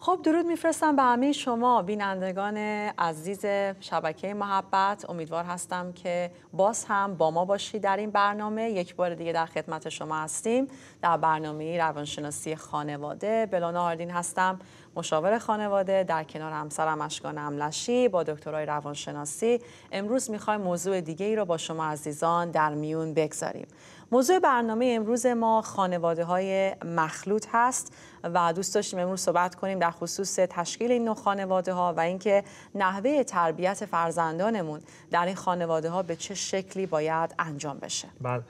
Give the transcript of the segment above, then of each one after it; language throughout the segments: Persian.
خب درود میفرستم به همه شما بینندگان عزیز شبکه محبت. امیدوار هستم که باز هم با ما باشید در این برنامه. یک بار دیگه در خدمت شما هستیم. در برنامه روانشناسی خانواده بلانا آردین هستم مشاور خانواده. در کنار همسرم اشکان املشی با دکترای روانشناسی. امروز می‌خوایم موضوع دیگه ای رو با شما عزیزان در میون بگذاریم. موضوع برنامه امروز ما خانواده های مخلوط هست و دوست داشتیم امروز صحبت کنیم در خصوص تشکیل این نوع خانواده ها و اینکه نحوه تربیت فرزندانمون در این خانواده ها به چه شکلی باید انجام بشه. بله.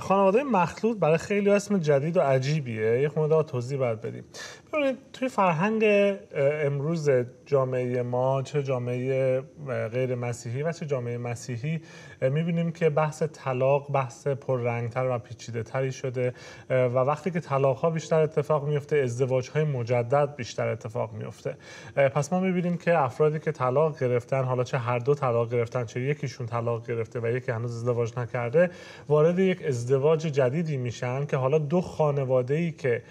خانواده مخلوط برای خیلی اسم جدید و عجیبیه. یه خانواده توضیح باید بدیم. ببینید توی فرهنگ امروز جامعه ما چه جامعه غیر مسیحی و چه جامعه مسیحی می‌بینیم که بحث طلاق بحث پررنگتر و پیچیده تری شده و وقتی که طلاق ها بیشتر اتفاق میفته ازدواج های مجدد بیشتر اتفاق میفته پس ما می‌بینیم که افرادی که طلاق گرفتن حالا چه هر دو طلاق گرفتن چه یکیشون طلاق گرفته و یکی هنوز ازدواج نکرده وارد یک ازدواج جدیدی میشن که حالا دو خانواده ای که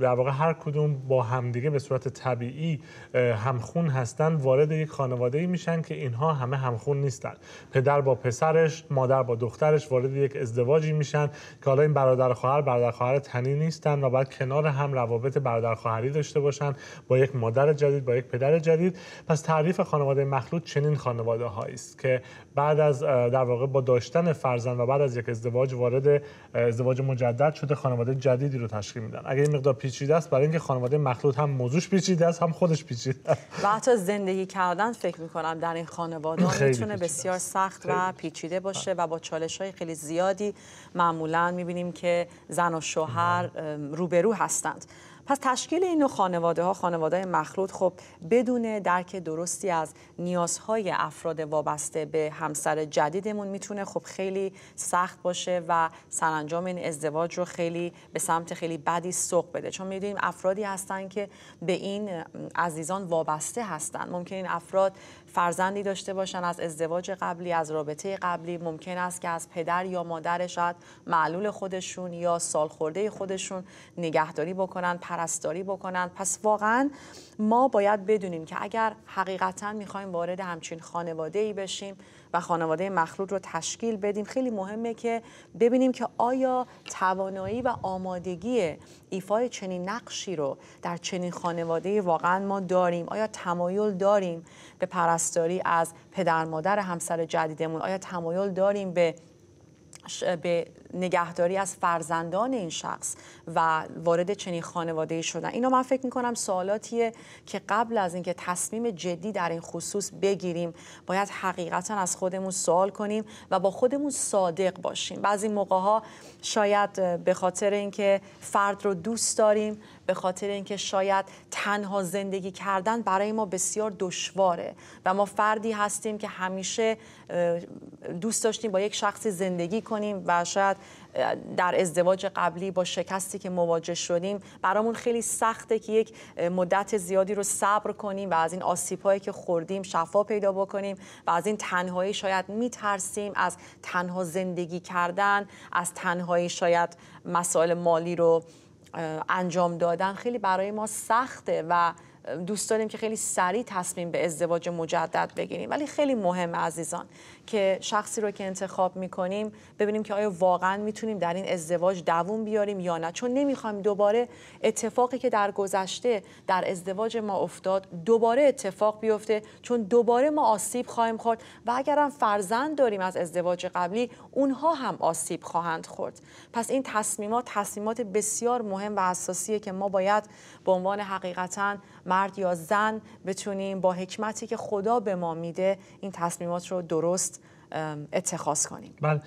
در واقع هر کدوم با همدیگه به صورت طبیعی همخون هستن وارد یک خانواده ای میشن که اینها همه همخون نیستن. پدر با پسرش مادر با دخترش وارد یک ازدواجی میشن که حالا این برادر خواهر برادر خواهر تنی نیستن و بعد کنار هم روابط برادر خواهری داشته باشن با یک مادر جدید با یک پدر جدید. پس تعریف خانواده مخلوط چنین خانواده هایی است که بعد از در واقع با داشتن فرزند و بعد از یک ازدواج وارد ازدواج مجدد شده خانواده جدیدی رو تشکیل میدن. اگر این مقدار پیچیده است برای اینکه خانواده مخلوط هم موضوعش پیچیده است هم خودش پیچیده و حتی زندگی کردن فکر می‌کنم در این خانواده می‌تونه بسیار سخت و پیچیده باشه و با چالش های خیلی زیادی معمولا می‌بینیم که زن و شوهر روبرو هستند. پس تشکیل این خانواده ها خانواده مخلوط خب بدون درک درستی از نیازهای افراد وابسته به همسر جدیدمون می‌تونه خب خیلی سخت باشه و سرانجام این ازدواج رو خیلی به سمت خیلی بدی سوق بده. چون می‌دونیم افرادی هستن که به این عزیزان وابسته هستن. ممکن این افراد فرزندی داشته باشن از ازدواج قبلی از رابطه قبلی. ممکن است که از پدر یا مادر معلول خودشون یا سالخورده خودشون نگهداری بکنن پرستاری بکنن. پس واقعا ما باید بدونیم که اگر حقیقتا می‌خوایم وارد همچین خانواده ای بشیم و خانواده مخلوط رو تشکیل بدیم خیلی مهمه که ببینیم که آیا توانایی و آمادگی ایفای چنین نقشی رو در چنین خانواده واقعا ما داریم؟ آیا تمایل داریم به پرستاری از پدر مادر همسر جدیدمون؟ آیا تمایل داریم به به نگهداری از فرزندان این شخص و وارد چنین خانواده شدن. اینا من فکر می‌کنم سوالاتیه که قبل از اینکه تصمیم جدی در این خصوص بگیریم باید حقیقتا از خودمون سوال کنیم و با خودمون صادق باشیم. بعضی موقع ها شاید به خاطر اینکه فرد رو دوست داریم به خاطر اینکه شاید تنها زندگی کردن برای ما بسیار دشواره و ما فردی هستیم که همیشه دوست داشتیم با یک شخصی زندگی کنیم و شاید در ازدواج قبلی با شکستی که مواجه شدیم برامون خیلی سخته که یک مدت زیادی رو صبر کنیم و از این آسیب‌هایی که خوردیم شفا پیدا بکنیم و از این تنهایی شاید میترسیم از تنها زندگی کردن از تنهایی شاید مسائل مالی رو انجام دادن. خیلی برای ما سخته و دوست داریم که خیلی سریع تصمیم به ازدواج مجدد بگیریم. ولی خیلی مهم عزیزان که شخصی رو که انتخاب می‌کنیم ببینیم که آیا واقعا می‌تونیم در این ازدواج دووم بیاریم یا نه. چون نمی‌خوایم دوباره اتفاقی که در گذشته در ازدواج ما افتاد دوباره اتفاق بیفته. چون دوباره ما آسیب خواهیم خورد و اگرم فرزند داریم از ازدواج قبلی اونها هم آسیب خواهند خورد. پس این تصمیمات تصمیمات بسیار مهم و اساسیه که ما باید به عنوان حقیقتا مرد یا زن بتونیم با حکمتی که خدا به ما میده این تصمیمات رو درست اتخاذ کنیم. بله.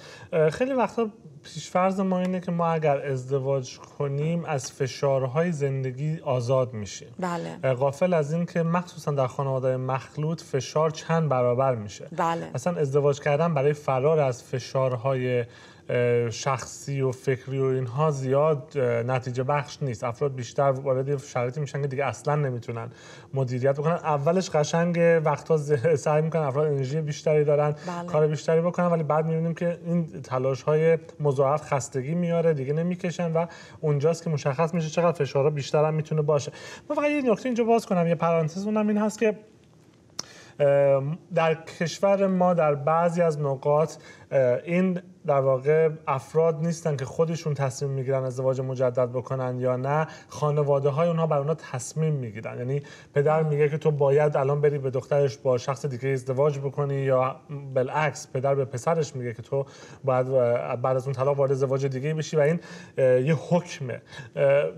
خیلی وقتا پیشفرض ما اینه که ما اگر ازدواج کنیم از فشارهای زندگی آزاد میشیم بله. غافل از این که مخصوصا در خانواده مخلوط فشار چند برابر میشه بله. اصلا ازدواج کردن برای فرار از فشارهای شخصی و فکری و اینها زیاد نتیجه بخش نیست افراد بیشتر وارد شرایطی میشن که دیگه اصلا نمی‌تونن مدیریت بکنن اولش قشنگ وقتا سعی می‌کنن افراد انرژی بیشتری دارن بله. کار بیشتری بکنن ولی بعد می‌بینیم که این تلاش های مضاعف خستگی میاره دیگه نمی‌کشن و اونجاست که مشخص میشه چقدر فشارها بیشتر هم می‌تونه باشه. من فقط یه نکته اینجا باز کنم یه پرانتز اونم این هست که در کشور ما در بعضی از نقاط این در واقع افراد نیستن که خودشون تصمیم می‌گیرن ازدواج مجدد بکنن یا نه. خانواده های اونها بر اونها تصمیم می‌گیرن. یعنی پدر میگه که تو باید الان بری به دخترش با شخص دیگه ازدواج بکنی یا بالعکس پدر به پسرش میگه که تو باید بعد از اون طلاق وارد ازدواج دیگه بشی و این یه حکمه.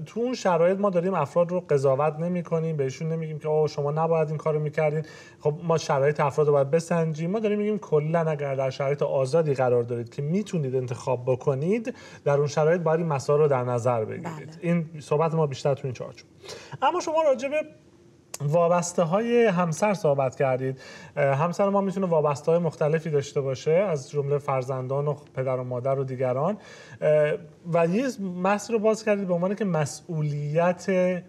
تو اون شرایط ما داریم افراد رو قضاوت نمی کنیم بهشون نمیگیم که آه شما نباید این کارو می‌کردین. خب ما شرایط افراد رو باید بسنجیم. ما داریم میگیم کلا اگر در شرایط آزادی قرار دارید که می‌تونید انتخاب بکنید در اون شرایط باید این مسائل رو در نظر بگیرید. بله. این صحبت ما بیشتر تو این چارچوب. اما شما راجع به وابسته های همسر صحبت کردید. همسر ما می‌تونه وابسته های مختلفی داشته باشه از جمله فرزندان و پدر و مادر و دیگران. و یه مسئله رو باز کردید به عنوان که مسئولیت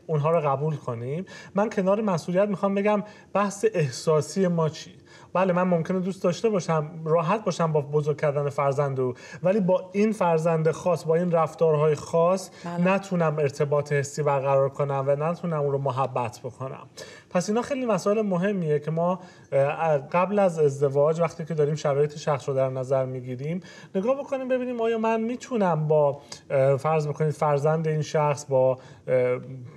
اونها رو قبول کنیم. من کنار مسئولیت می‌خوام بگم بحث احساسی ما چی؟ بله من ممکنه دوست داشته باشم راحت باشم با بزرگ کردن فرزند او ولی با این فرزند خاص با این رفتارهای خاص بله. نتونم ارتباط حسی برقرار کنم و نتونم اون رو محبت بکنم پس اینا خیلی مسائل مهمیه که ما قبل از ازدواج وقتی که داریم شرایط شخص رو در نظر می‌گیریم نگاه بکنیم ببینیم آیا من می‌تونم با فرض بکنید فرزند این شخص با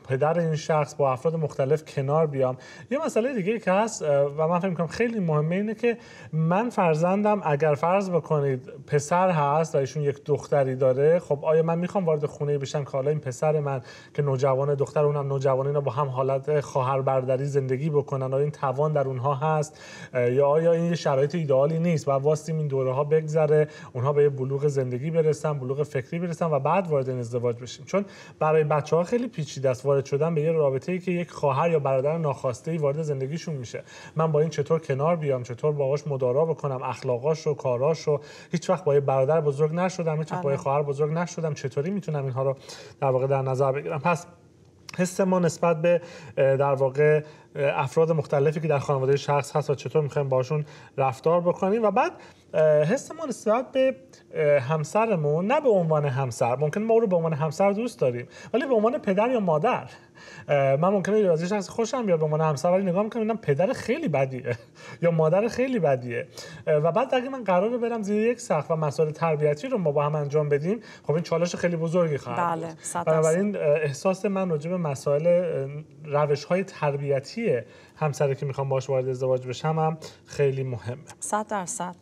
پدر این شخص با افراد مختلف کنار بیام؟ یه مسئله دیگه که هست و من فکر می‌کنم خیلی مهمه اینه که من فرزندم اگر فرض بکنید پسر هست و ایشون یک دختری داره خب آیا من می‌خوام وارد خونه بشم که حالا این پسر من که نوجوان دختر اونم نوجوان با هم حالت خواهر برادری زندگی بکنن آیا این توان در اونها هست یا آیا این یه شرایط ایدئالی نیست؟ و واستیم این دوره ها بگذره اونها به یه بلوغ زندگی برسن بلوغ فکری برسن و بعد وارد ازدواج بشیم. چون برای بچه ها خیلی پیچیده است وارد شدن به یه رابطه ای که یک خواهر یا برادر ناخواسته ای وارد زندگیشون میشه. من با این چطور کنار بیام چطور باهاش مدارا بکنم اخلاقاش رو کاراش رو؟ هیچ وقت با یه برادر بزرگ نشدم هیچ وقت با یه خواهر بزرگ نشدم. چطوری می‌تونم اینها رو در واقع در نظر بگیرم؟ پس حس ما نسبت به در واقع افراد مختلفی که در خانواده شخص هست و چطور می‌خوایم باشون رفتار بکنیم. و بعد حس ما نسبت به همسرمون نه به عنوان همسر ممکن ما رو به عنوان همسر دوست داریم ولی به عنوان پدر یا مادر. من ممکنه از شخص خوشم بیاد به عنوان همسر ولی نگاه می‌کنم پدر خیلی بدیه یا مادر خیلی بدیه. و بعد اگه من قراره برم زیر یک سقف و مسائل تربیتی رو ما با هم انجام بدیم خب این چالش خیلی بزرگی خواهد بله بنابراین احساس من راجع به مسائل روش های تربیتی همسری که می‌خوام باش وارد ازدواج بشم هم خیلی مهمه. 100 درصد.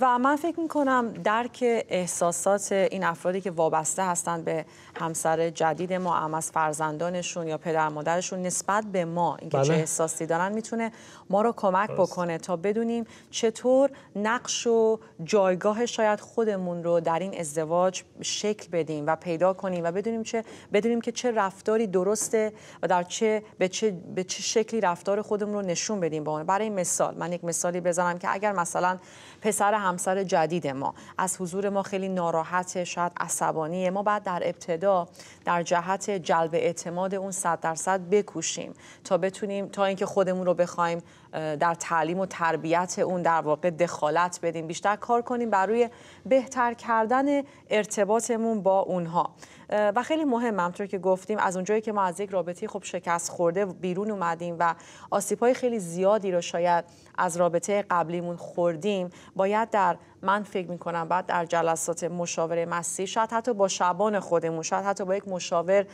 و من فکر می‌کنم درک احساسات این افرادی که وابسته هستند به همسر جدید ما هم از فرزندانشون یا پدر مادرشون نسبت به ما اینکه بله. چه احساسی دارن می‌تونه ما رو کمک بکنه تا بدونیم چطور نقش و جایگاه شاید خودمون رو در این ازدواج شکل بدیم و پیدا کنیم و بدونیم چه بدونیم که چه رفتاری درسته و در چه به چه به چه شکلی رفتار خودمون رو نشون بدیم با برای مثال من یک مثالی بزنم که اگر مثلا پسر همسر جدید ما. از حضور ما خیلی ناراحت شاید عصبانیه ما بعد در ابتدا در جهت جلب اعتماد اون صد درصد بکوشیم تا بتونیم تا اینکه خودمون رو بخوایم در تعلیم و تربیت اون در واقع دخالت بدیم. بیشتر کار کنیم برای بهتر کردن ارتباطمون با اونها. و خیلی مهم همطور که گفتیم از اونجایی که ما از یک رابطه خب شکست خورده بیرون اومدیم و آسیب های خیلی زیادی رو شاید از رابطه قبلیمون خوردیم باید در من فکر می کنم بعد در جلسات مشاوره مسی شاید حتی با شبان خودمون شاید حتی با یک مشاور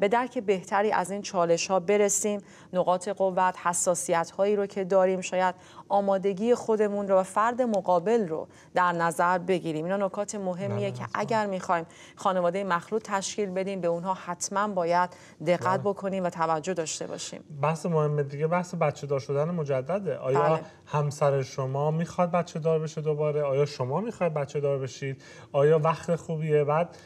به درک بهتری از این چالش ها برسیم. نقاط قوت حساسیت هایی رو که داریم شاید آمادگی خودمون رو و فرد مقابل رو در نظر بگیریم. اینا نکات مهمیه که اگر می‌خوایم خانواده مخلوط تشکیل بدیم به اونها حتما باید دقت بله. بکنیم و توجه داشته باشیم. بحث مهم دیگه بحث بچه دار شدن مجدده. آیا بله. همسر شما می‌خواد بچه دار بشه دوباره؟ آیا شما می‌خواید بچه دار بشید؟ آیا وقت خوبیه؟ بعد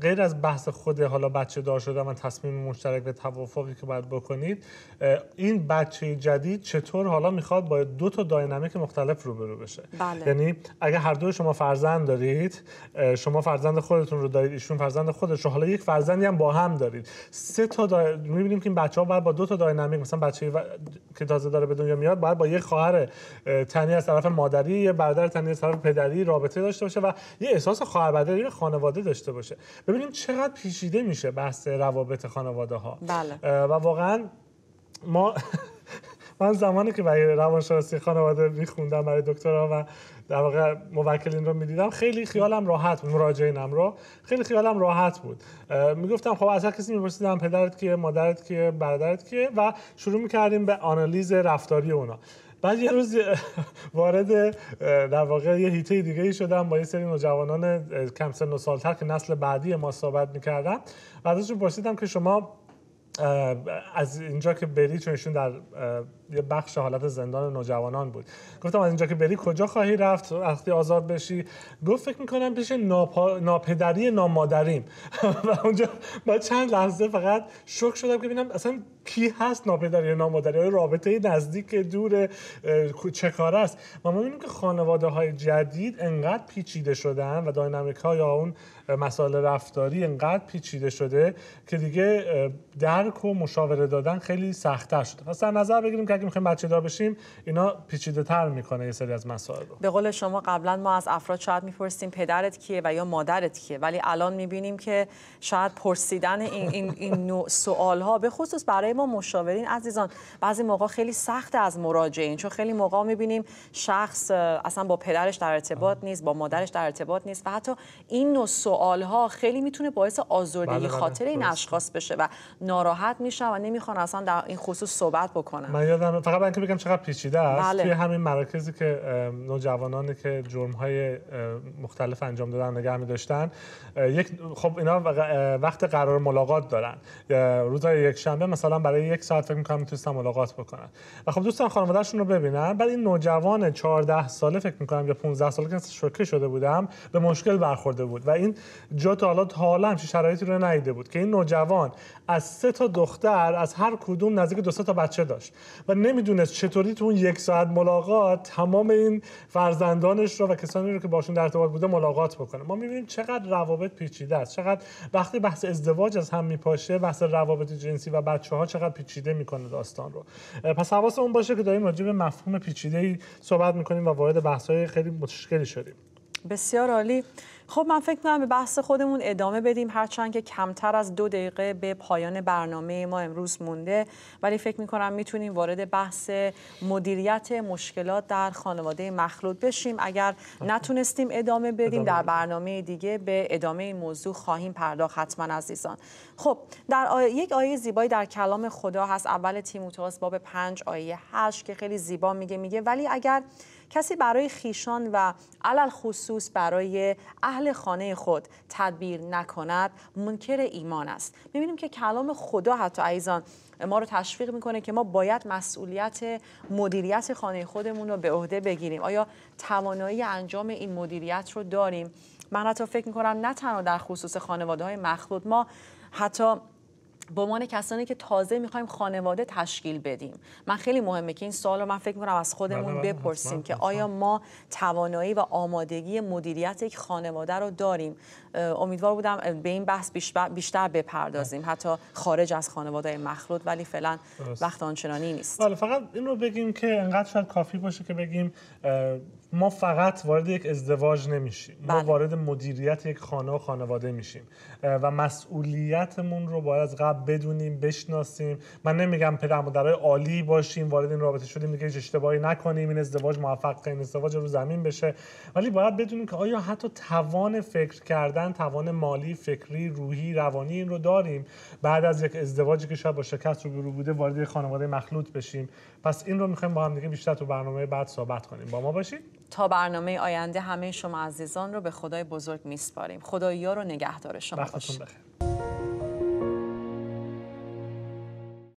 غیر از بحث خود حالا بچه دار شدن و تصمیم مشترک به توافقی که باید بکنید این بچه جدید چطور حالا می‌خواد با دو تا داینامیک مختلف روبرو بشه؟ بله. یعنی اگه هر دو شما فرزند دارید شما فرزند خودتون رو دارید ایشون فرزند خودش رو حالا یک فرزندی هم با هم دارید. سه تا دا... می‌بینیم که این بچه ها باید با دو تا داینامیک مثلا بچه و... که تازه داره به دنیا میاد باید با یک خواهر تنی از طرف مادری یه برادر تنی از طرف پدری رابطه داشته باشه و یه احساس خواهر برادری خانواده داشته باشه. ببینیم چقدر پیچیده میشه بحث روابط خانواده ها بله. و واقعا ما من زمانی که برای روانشناسی خانواده میخوندم برای دکترا و در واقع موکلین رو می‌دیدم خیلی خیالم راحت بود مراجعینم رو. خیلی خیالم راحت بود. می‌گفتم خب از هر کسی میپرسیدم پدرت کیه مادرت کیه برادرت کیه؟ و شروع می‌کردیم به آنالیز رفتاری اونا. بعد یه روز وارد در واقع یه هیته دیگه ای شدم با یه سری نوجوانان کم سن و سالتر که نسل بعدی ما صحبت می‌کردم و ازشون پرسیدم که شما از اینجا که بری چون ایشون در یه بخش حالت زندان نوجوانان بود. گفتم از اینجا که بری کجا خواهی رفت؟ وقتی آزاد بشی. گفت فکر می‌کنم پیش ناپا... ناپدری نامادریم. و اونجا با چند لحظه فقط شک شدم که ببینم اصلا کی هست ناپدری نامادری؟ رابطه نزدیک دور چه کار است؟ ما می‌بینیم که خانواده های جدید انقدر پیچیده شدن و داینامیک ها یا اون مسائل رفتاری انقدر پیچیده شده که دیگه درک و مشاوره دادن خیلی سختتر شده. پس در نظر بگیریم که اگه می‌خوایم بچه دار بشیم اینا پیچیده تر می‌کنه یه سری از مسائل رو. به قول شما قبلا ما از افراد شاید می‌پرسیم پدرت کیه و یا مادرت کیه ولی الان می‌بینیم که شاید پرسیدن این, این, این نوع سوال ها به خصوص برای ما مشاورین عزیزان بعضی موقع خیلی سخت از مراجعین چون خیلی موقع می‌بینیم شخص اصلا با پدرش در ارتباط نیست با مادرش در ارتباط نیست و حتی این نوع سوال ها خیلی می‌تونه باعث آزردگی بله, بله، خاطر این اشخاص بشه و ناراحت میشن و نمی‌خوان اصلا در این خصوص صحبت بکنن. من یادم فقط اینکه بگم چقدر پیچیده است. بله. توی همین مراکزی که نوجوانانی که جرم های مختلف انجام دادن نگه می داشتن یک خب اینا وقت قرار ملاقات دارن. روزهای یک شنبه مثلا برای یک ساعت فکر می‌کنم می‌تونستن ملاقات بکنن. و خب دوستان خانواده‌شون رو ببینن. بعد این نوجوان 14 ساله فکر می‌کنم یا 15 ساله که شوکه شده بودم به مشکل برخورده بود. و این جا تا حالا تا حالا همچین شرایطی رو ندیده بود که این نوجوان از سه تا دختر از هر کدوم نزدیک دو تا بچه داشت. و نمی‌دونست چطوری تو اون یک ساعت ملاقات تمام این فرزندانش رو و کسانی رو که باشون در ارتباط بوده ملاقات بکنه. ما می‌بینیم چقدر روابط پیچیده است چقدر وقتی بحث ازدواج از هم میپاشه بحث روابط جنسی و بچه ها چقدر پیچیده می‌کنه داستان رو. پس حواسمون باشه که داریم راجع به مفهوم پیچیده ای صحبت می‌کنیم و وارد بحث های خیلی مشکلی شدیم. بسیار عالی. خب من فکر کنم به بحث خودمون ادامه بدیم هرچند که کمتر از دو دقیقه به پایان برنامه ما امروز مونده. ولی فکر می‌کنم می‌تونیم وارد بحث مدیریت مشکلات در خانواده مخلوط بشیم. اگر نتونستیم ادامه بدیم در برنامه دیگه به ادامه این موضوع خواهیم پرداخت حتما عزیزان. خب در آیه یک آیه زیبایی در کلام خدا هست. اول تیموتائوس باب پنج آیه هشت که خیلی زیبا میگه میگه ولی اگر کسی برای خیشان و علل خصوص برای اهل خانه خود تدبیر نکند منکر ایمان است. می‌بینیم که کلام خدا حتی ایزان ما رو تشویق می‌کنه که ما باید مسئولیت مدیریت خانه خودمون رو به عهده بگیریم. آیا توانایی انجام این مدیریت رو داریم؟ من حتی فکر می‌کنم نه تنها در خصوص خانواده های مخلوط ما حتی به عنوان کسانی که تازه می‌خوایم خانواده تشکیل بدیم. من خیلی مهمه که این سوال رو من فکر می‌کنم از خودمون بله، بله، بپرسیم که آیا ما توانایی و آمادگی مدیریت یک خانواده رو داریم؟ امیدوار بودم به این بحث بیشتر بپردازیم. حتی خارج از خانواده مخلوط ولی فعلا وقت آنچنانی نیست. بله فقط این رو بگیم که انقدر شاید کافی باشه که بگیم ما فقط وارد یک ازدواج نمیشیم. ما بله. وارد مدیریت یک خانه و خانواده میشیم. و مسئولیتمون رو باید از قبل بدونیم بشناسیم. من نمیگم پدر مادرای عالی باشیم وارد این رابطه شدیم دیگه اشتباهی نکنیم. این ازدواج موفق این ازدواج رو زمین بشه. ولی باید بدونیم که آیا حتی توان فکر کردن توان مالی فکری روحی روانی این رو داریم. بعد از یک ازدواجی که شاید با شکست رو برو بوده وارد خانواده مخلوط بشیم. پس این رو می‌خوایم با هم دیگه بیشتر تو برنامه بعد صحبت کنیم. با ما باشید. تا برنامه آینده همه شما عزیزان رو به خدای بزرگ میسپاریم. خدایا رو نگهدار شما باشید.